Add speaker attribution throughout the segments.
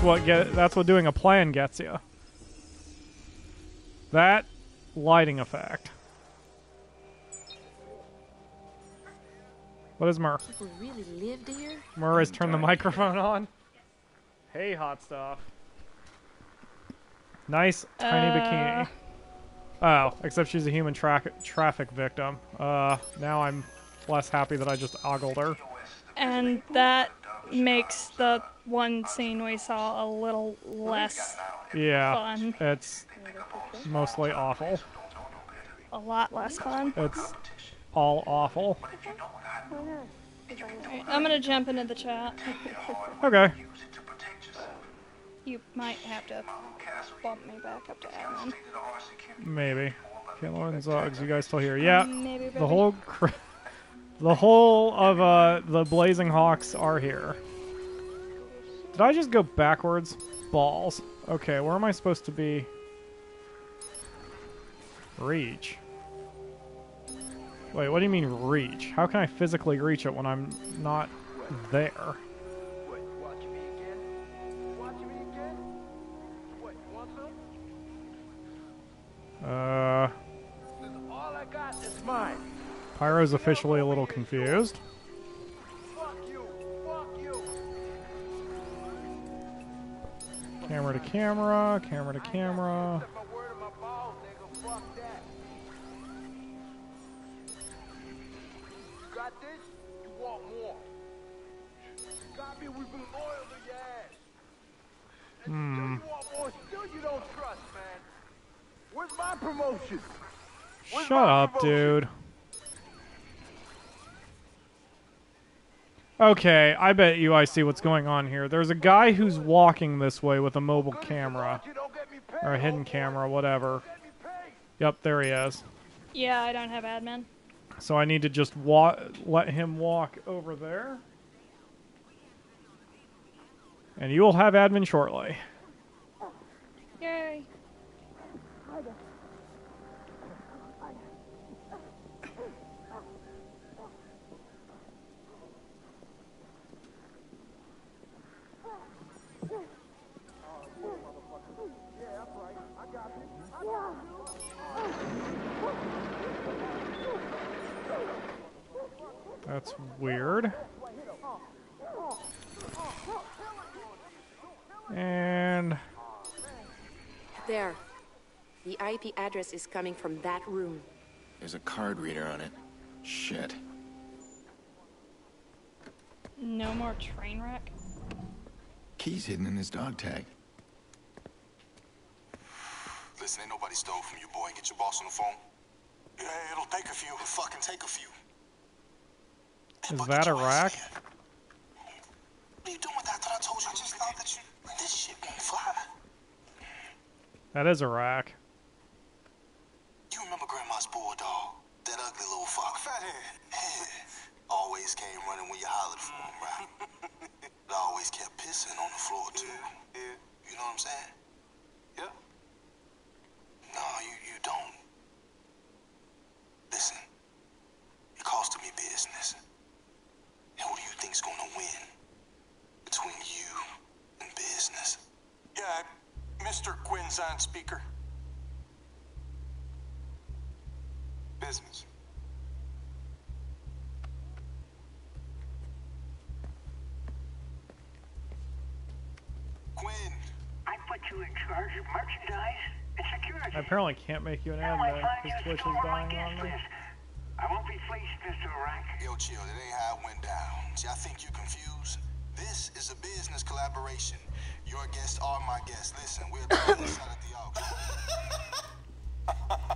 Speaker 1: Bam. That's what get. That's what doing a plan gets you. That lighting effect. What is Mur?
Speaker 2: People really lived here?
Speaker 1: Mur has turned the microphone on. Hey, hot stuff. Nice tiny
Speaker 3: Uh.
Speaker 1: bikini. Oh, except she's a human tra- traffic victim. Uh, now I'm less happy that I just ogled her.
Speaker 3: And that makes the one scene we saw a little less,
Speaker 1: Yeah,
Speaker 3: Fun.
Speaker 1: it's mostly awful.
Speaker 3: a lot less fun.
Speaker 1: It's all awful.
Speaker 3: I'm gonna jump into the chat.
Speaker 1: Okay.
Speaker 3: You might have to bump me back up to admin.
Speaker 1: Maybe. And Zogs, you guys still here? Yeah.
Speaker 3: Maybe,
Speaker 1: The whole the whole of uh the Blazing Hawks are here. Did I just go backwards? Balls. Okay, where am I supposed to be? Reach. Wait, what do you mean reach? How can I physically reach it when I'm not there? Uh,
Speaker 4: all I got is mine.
Speaker 1: Pyro's officially a little confused.
Speaker 4: Fuck you. Fuck you.
Speaker 1: Camera to camera, camera to camera.
Speaker 4: Set my word on my balls, nigga. Fuck that. You got this? You want more? Got me? We've been loyal to your ass. And
Speaker 1: Hmm.
Speaker 4: still you want
Speaker 1: Okay, I bet you I see what's going on here. There's a guy who's walking this way with a mobile camera.
Speaker 4: You don't get me paid,
Speaker 1: Or a hidden camera, whatever.
Speaker 4: Get me paid.
Speaker 1: Yep, there he is.
Speaker 3: Yeah, I don't have admin.
Speaker 1: So I need to just wa- let him walk over there. And you will have admin shortly.
Speaker 3: Yay.
Speaker 1: That's weird. And
Speaker 2: There. The IP address is coming from that room.
Speaker 5: There's a card reader on it. Shit.
Speaker 3: No more train wreck.
Speaker 5: Key's hidden in his dog tag.
Speaker 6: Listen, ain't nobody stole from you, boy. Get your boss on the phone. Yeah, it'll take a few. It'll fucking take a few. Hey,
Speaker 1: Is
Speaker 6: but
Speaker 1: that
Speaker 6: get
Speaker 1: a
Speaker 6: your ass
Speaker 1: rack?
Speaker 6: here. What are you doing with that? That I told you. I just thought that you. This shit won't fly.
Speaker 1: that is a rack.
Speaker 6: You remember Grandma's bulldog? That ugly little fox. Fathead. Always came running when you hollered for him, right? but always kept pissing on the floor, too. Yeah. You know what I'm saying? Yeah. No, you, you don't. Listen. It costing me business. And who do you think's gonna win? Between you and business? Yeah, Mr. Quinn's on speaker. Business. Quinn,
Speaker 7: I put you in charge of merchandise and security.
Speaker 1: I apparently can't make you an
Speaker 7: Now I
Speaker 1: admin
Speaker 7: find
Speaker 1: Twitch is dying on me.
Speaker 7: I won't be fleeced, Mr. Rank.
Speaker 6: Yo, chill. That ain't how it went down. See, I think you're confused. This is a business collaboration. Your guests are my guests. Listen, we're doing this out at the auction.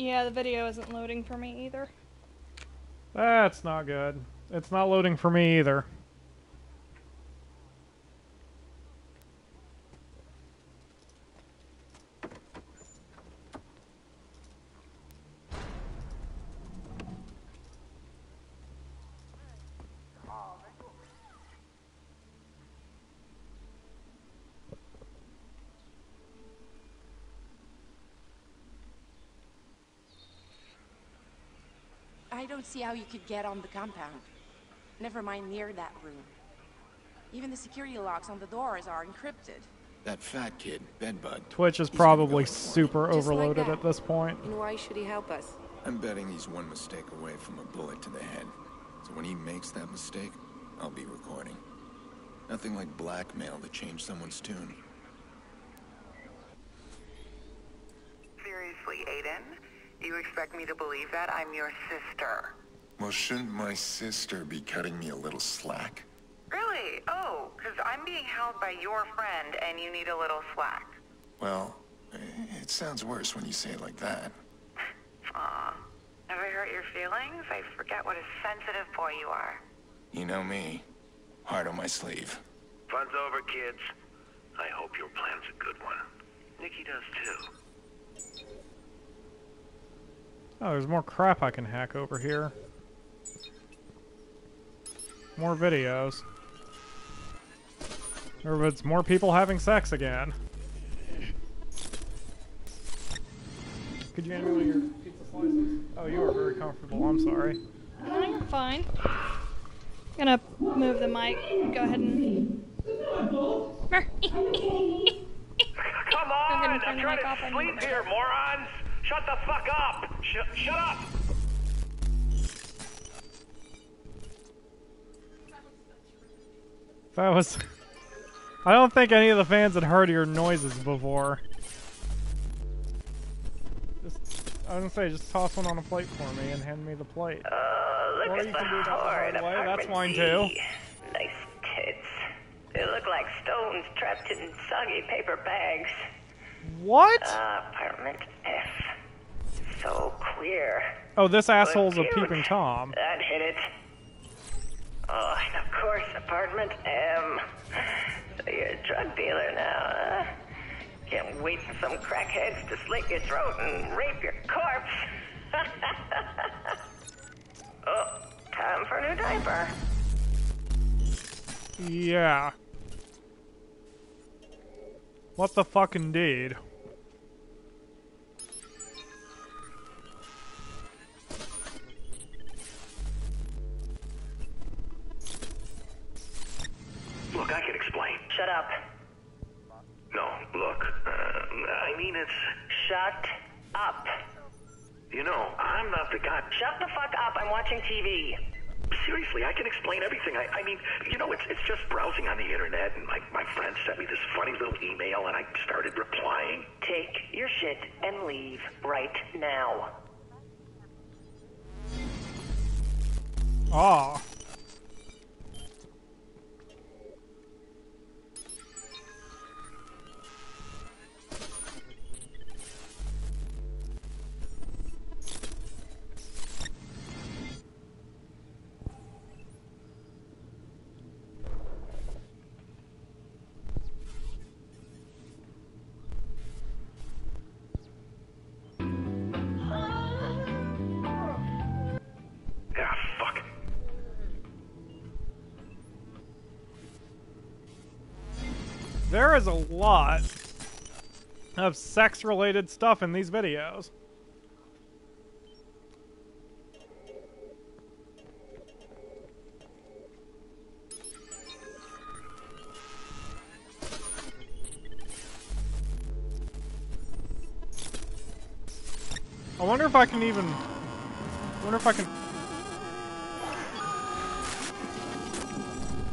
Speaker 3: Yeah, the video isn't loading for me either.
Speaker 1: That's not good. It's not loading for me either.
Speaker 2: I don't see how you could get on the compound. Never mind near that room. Even the security locks on the doors are encrypted.
Speaker 5: That fat kid, Bedbug.
Speaker 1: Twitch is probably
Speaker 5: go for it.
Speaker 1: super
Speaker 2: Just like
Speaker 1: overloaded
Speaker 2: that.
Speaker 1: at this point.
Speaker 2: And why should he help us?
Speaker 5: I'm betting he's one mistake away from a bullet to the head. So when he makes that mistake, I'll be recording. Nothing like blackmail to change someone's tune.
Speaker 8: Seriously, Aiden? You expect me to believe that? I'm your sister.
Speaker 5: Well, shouldn't my sister be cutting me a little slack?
Speaker 8: Really? Oh, because I'm being held by your friend and you need a little slack.
Speaker 5: Well, it sounds worse when you say it like that.
Speaker 8: Aw. Have I hurt your feelings? I forget what a sensitive boy you are.
Speaker 5: You know me. Heart on my sleeve.
Speaker 4: Fun's over, kids. I hope your plan's a good one. Nicky does too.
Speaker 1: Oh, there's more crap I can hack over here. More videos. Or it's more people having sex again. Could you hand me one of your pizza slices? Oh, you are very comfortable. I'm sorry.
Speaker 3: No, you're fine. gonna move the mic. Go ahead and.
Speaker 4: Come on!
Speaker 3: and turn
Speaker 4: I'm trying to sleep here, morons! Shut the fuck up! Sh- shut up!
Speaker 1: That was. I don't think any of the fans had heard your noises before. Just, I was gonna say, just toss one on a plate for me and hand me the plate.
Speaker 9: Oh, look
Speaker 1: Or
Speaker 9: at
Speaker 1: you
Speaker 9: the
Speaker 1: can do that the
Speaker 9: hard
Speaker 1: way, that's fine too.
Speaker 9: Nice tits. They look like stones trapped in soggy paper bags.
Speaker 1: What?
Speaker 9: Ah, apartment F. So queer.
Speaker 1: Oh, this asshole's a peeping tom.
Speaker 9: That hit it. Oh, and of course, apartment M. So you're a drug dealer now, huh? Can't wait for some crackheads to slit your throat and rape your corpse. oh, time for a new diaper.
Speaker 1: Yeah. What the fuck indeed?
Speaker 9: Watching TV.
Speaker 4: Seriously, I can explain everything. I, I mean, you know, it's it's just browsing on the internet, and my, my friend sent me this funny little email, and I started replying.
Speaker 9: Take your shit and leave right now.
Speaker 1: Ah. There is a lot of sex related stuff in these videos. I wonder if I can even. I wonder if I can.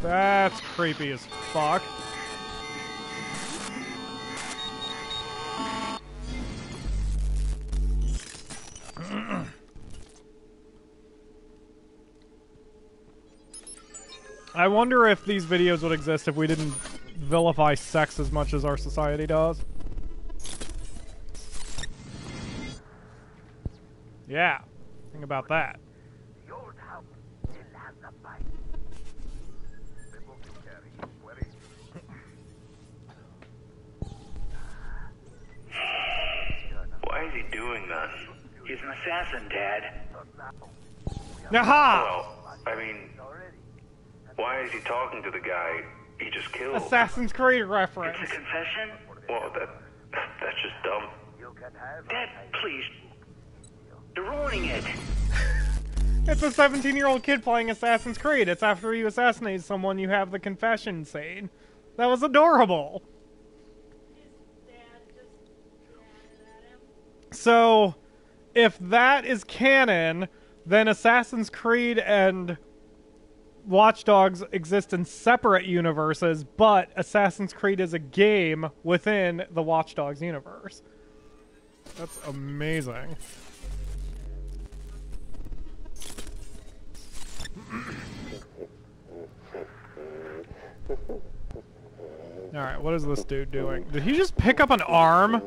Speaker 1: That's creepy as fuck. I wonder if these videos would exist if we didn't vilify sex as much as our society does. Yeah, think about that.
Speaker 7: Your house will have
Speaker 10: Why is he doing that?
Speaker 11: He's an assassin, Dad.
Speaker 1: Aha!
Speaker 10: Well, I mean, why is he talking to the guy he just killed?
Speaker 1: Assassin's Creed reference.
Speaker 11: It's a confession?
Speaker 10: Well, that that's just dumb.
Speaker 11: Dad, please. You're ruining it.
Speaker 1: It's a 17 year old kid playing Assassin's Creed. It's after you assassinate someone, you have the confession scene. That was adorable. So, if that is canon, then Assassin's Creed and Watch Dogs exist in separate universes, but Assassin's Creed is a game within the Watch Dogs universe. That's amazing. Alright, what is this dude doing? Did he just pick up an arm?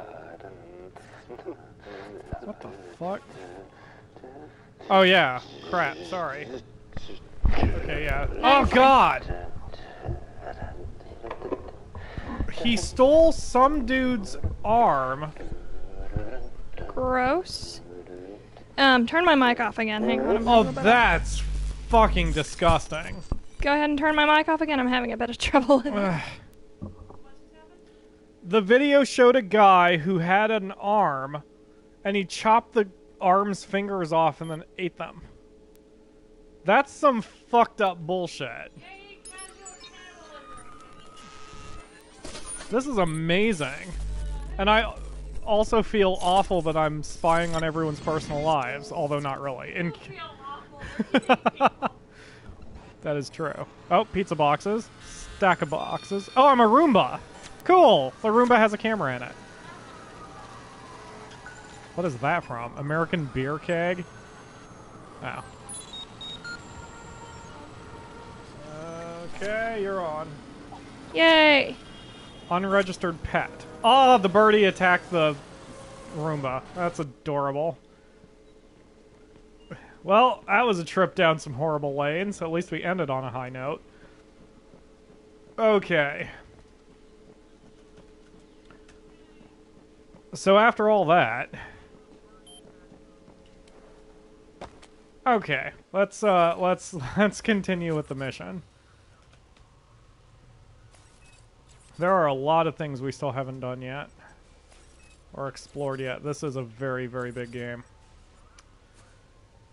Speaker 1: What the fuck? Oh yeah, crap, sorry. Okay, yeah. Oh god! He stole some dude's arm.
Speaker 3: Gross. Um, turn my mic off again. Hang on.
Speaker 1: Oh, that's fucking disgusting.
Speaker 3: Go ahead and turn my mic off again. I'm having a bit of trouble.
Speaker 1: The video showed a guy who had an arm, and he chopped the arm's fingers off and then ate them. That's some fucked up bullshit. This is amazing. And I also feel awful that I'm spying on everyone's personal lives, although not really. In that is true. Oh, pizza boxes. Stack of boxes. Oh, I'm a Roomba. Cool. The Roomba has a camera in it. What is that from? American beer keg? Oh. Okay, you're on.
Speaker 3: Yay!
Speaker 1: Unregistered pet. Oh, the birdie attacked the Roomba. That's adorable. Well, that was a trip down some horrible lanes. At least we ended on a high note. Okay. So after all that... Okay, let's uh let's let's continue with the mission. There are a lot of things we still haven't done yet. Or explored yet. This is a very, very big game.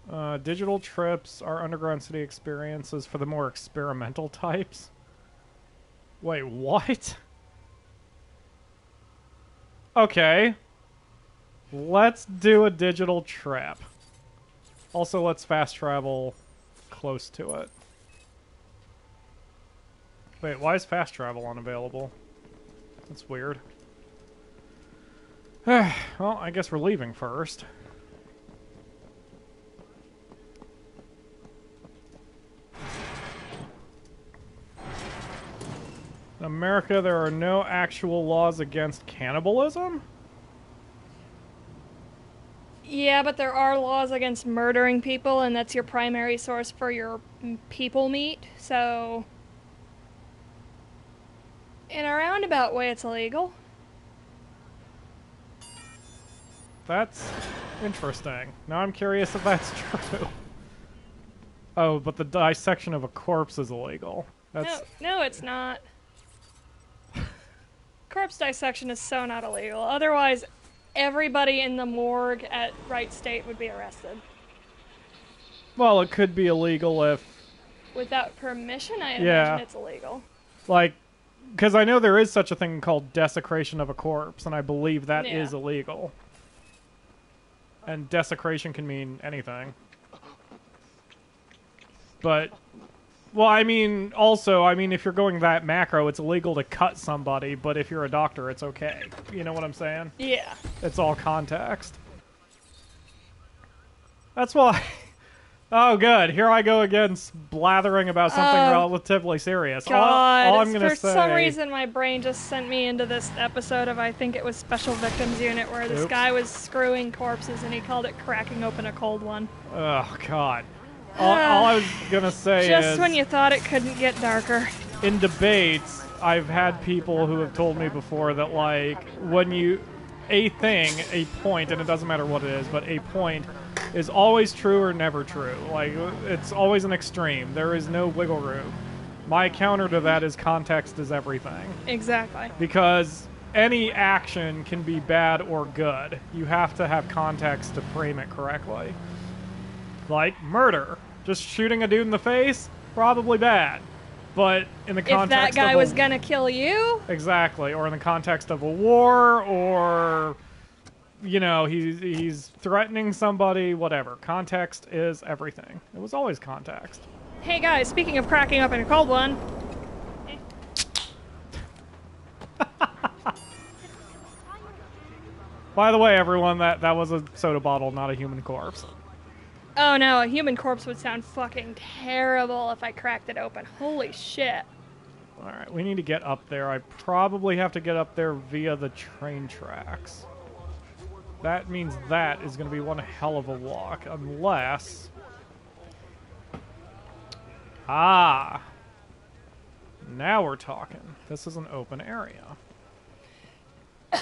Speaker 1: Uh, digital trips are underground city experiences for the more experimental types. Wait, what? Okay. Let's do a digital trip. Also, let's fast travel close to it. Wait, why is fast travel unavailable? That's weird. well, I guess we're leaving first. In America, there are no actual laws against cannibalism?
Speaker 3: Yeah, but there are laws against murdering people, and that's your primary source for your people meat. So, in a roundabout way, it's illegal.
Speaker 1: That's interesting. Now I'm curious if that's true. Oh, but the dissection of a corpse is illegal. That's
Speaker 3: No, no, it's not. Corpse dissection is so not illegal. Otherwise, everybody in the morgue at Wright State would be arrested.
Speaker 1: well, it could be illegal if
Speaker 3: Without permission, I
Speaker 1: Yeah.
Speaker 3: imagine it's illegal.
Speaker 1: like because I know there is such a thing called desecration of a corpse, and I believe that is
Speaker 3: Yeah.
Speaker 1: illegal. And desecration can mean anything. But, well, I mean, also, I mean, if you're going that macro, it's illegal to cut somebody, but if you're a doctor, it's okay. You know what I'm saying?
Speaker 3: Yeah.
Speaker 1: It's all context. That's why. Oh, good. Here I go again, blathering about something
Speaker 3: Oh,
Speaker 1: relatively serious. All-
Speaker 3: God,
Speaker 1: all, I'm gonna
Speaker 3: for
Speaker 1: say.
Speaker 3: some reason my brain just sent me into this episode of I think it was Special Victims Unit where this
Speaker 1: Oops.
Speaker 3: guy was screwing corpses and he called it cracking open a cold one.
Speaker 1: Oh God. All, ah. all I was gonna say
Speaker 3: Just
Speaker 1: is,
Speaker 3: when you thought it couldn't get darker.
Speaker 1: in debates, I've had people who have told me before that like when you a thing, a point, and it doesn't matter what it is, but a point is always true or never true. Like it's always an extreme. There is no wiggle room. My counter to that is context is everything.
Speaker 3: Exactly.
Speaker 1: Because any action can be bad or good. You have to have context to frame it correctly. Like murder. Just shooting a dude in the face, probably bad. But in the context If
Speaker 3: that guy
Speaker 1: of a-
Speaker 3: was gonna kill you,
Speaker 1: Exactly, or in the context of a war, or you know, he's he's threatening somebody, whatever. Context is everything. It was always context.
Speaker 3: hey guys, speaking of cracking up in a cold one,
Speaker 1: By the way, everyone, that that was a soda bottle, not a human corpse.
Speaker 3: Oh no, a human corpse would sound fucking terrible if I cracked it open. Holy shit.
Speaker 1: All right, we need to get up there. I probably have to get up there via the train tracks. That means that is going to be one hell of a walk, unless. Ah. Now we're talking. This is an open area.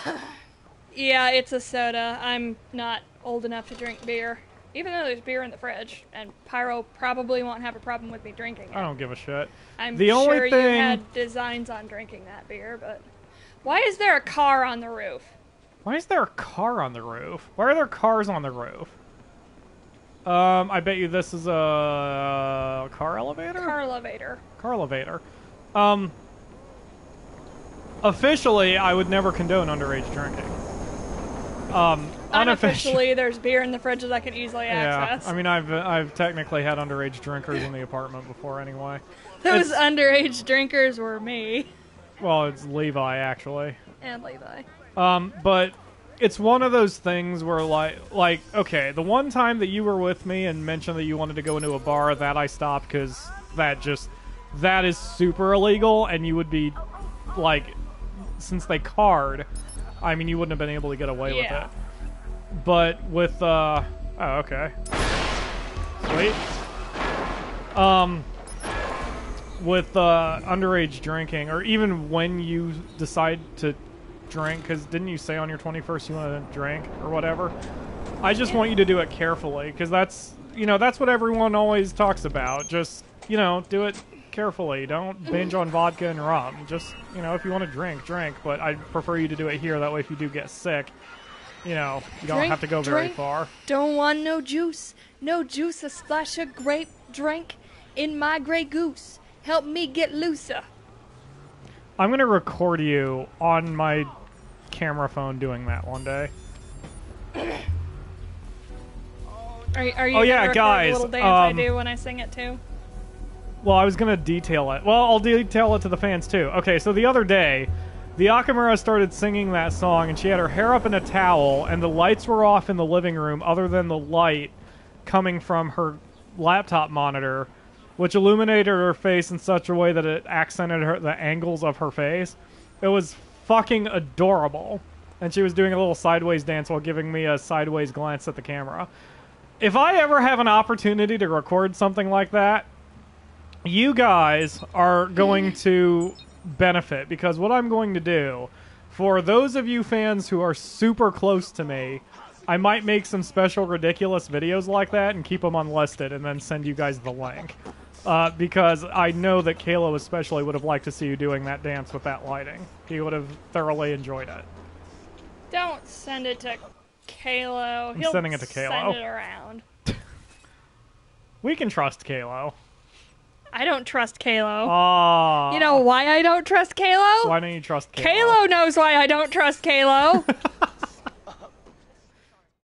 Speaker 3: Yeah, it's a soda. I'm not old enough to drink beer. Even though there's beer in the fridge, and Pyro probably won't have a problem with me drinking it.
Speaker 1: I don't give a shit.
Speaker 3: I'm
Speaker 1: the
Speaker 3: sure
Speaker 1: only thing.
Speaker 3: you had designs on drinking that beer, but why is there a car on the roof?
Speaker 1: Why is there a car on the roof? Why are there cars on the roof? Um, I bet you this is a car elevator.
Speaker 3: Car elevator.
Speaker 1: car elevator. Um, officially, I would never condone underage drinking. Um, unofficially,
Speaker 3: there's beer in the fridge that I can easily
Speaker 1: yeah.
Speaker 3: access.
Speaker 1: I mean, I've I've technically had underage drinkers in the apartment before, anyway.
Speaker 3: Those
Speaker 1: it's-
Speaker 3: underage drinkers were me
Speaker 1: Well, it's Levi actually.
Speaker 3: and Levi.
Speaker 1: Um, but it's one of those things where like like okay, the one time that you were with me and mentioned that you wanted to go into a bar, that I stopped because that just that is super illegal, and you would be like, since they card, I mean, you wouldn't have been able to get away
Speaker 3: Yeah.
Speaker 1: with it. But with uh, oh okay, sweet. Um, with uh, underage drinking, or even when you decide to drink, because didn't you say on your 21st you want to drink or whatever? I just want you to do it carefully, because that's, you know, that's what everyone always talks about. Just, you know, do it carefully. Don't binge on vodka and rum. Just, you know, if you want to drink, drink, but I prefer you to do it here. That way, if you do get sick, you know, you don't
Speaker 3: Drink,
Speaker 1: have to go very
Speaker 3: drink.
Speaker 1: far.
Speaker 3: Don't want no juice. No juice, a splash of grape drink in my Grey Goose. Help me get looser.
Speaker 1: I'm going to record you on my camera phone doing that one day.
Speaker 3: Are, are you
Speaker 1: Oh, yeah, guys,
Speaker 3: little dance I
Speaker 1: um,
Speaker 3: do when I sing it too?
Speaker 1: Well, I was going to detail it. Well, I'll detail it to the fans too. Okay, so the other day, the Akamura started singing that song, and she had her hair up in a towel, and the lights were off in the living room, other than the light coming from her laptop monitor, which illuminated her face in such a way that it accented her the angles of her face. It was fucking adorable, and she was doing a little sideways dance while giving me a sideways glance at the camera. If I ever have an opportunity to record something like that, you guys are going to benefit because what I'm going to do for those of you fans who are super close to me, I might make some special ridiculous videos like that and keep them unlisted and then send you guys the link. Uh, because I know that Kalo especially would have liked to see you doing that dance with that lighting. He would have thoroughly enjoyed it.
Speaker 3: Don't send it to Kalo.
Speaker 1: I'm
Speaker 3: He'll
Speaker 1: sending it to Kalo.
Speaker 3: Send it around.
Speaker 1: We can trust Kalo.
Speaker 3: I don't trust Kalo.
Speaker 1: Ah.
Speaker 3: you know why I don't trust Kalo?
Speaker 1: Why don't you trust Kalo?
Speaker 3: Kalo knows why I don't trust Kalo.